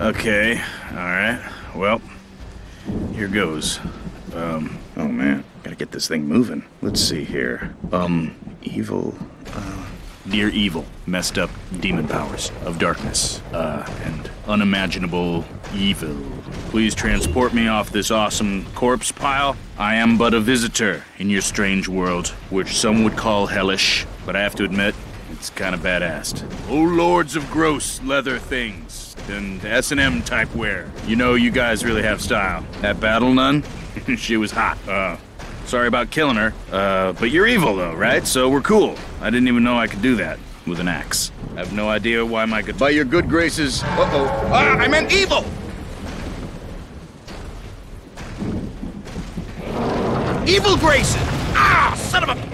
Okay, alright. Well, here goes. Um, oh man, gotta get this thing moving. Let's see here. Um, evil, uh, Dear evil, messed up demon powers of darkness, uh, and unimaginable evil. Please transport me off this awesome corpse pile. I am but a visitor in your strange world, which some would call hellish, but I have to admit, it's kind of badass. Oh, lords of gross leather things and S&M type wear. You know you guys really have style. That battle nun, she was hot. Uh, sorry about killing her. Uh, but you're evil though, right? So we're cool. I didn't even know I could do that with an axe. I have no idea why my good. By your good graces. Uh-oh. Ah, I meant evil! Evil graces! Ah, son of a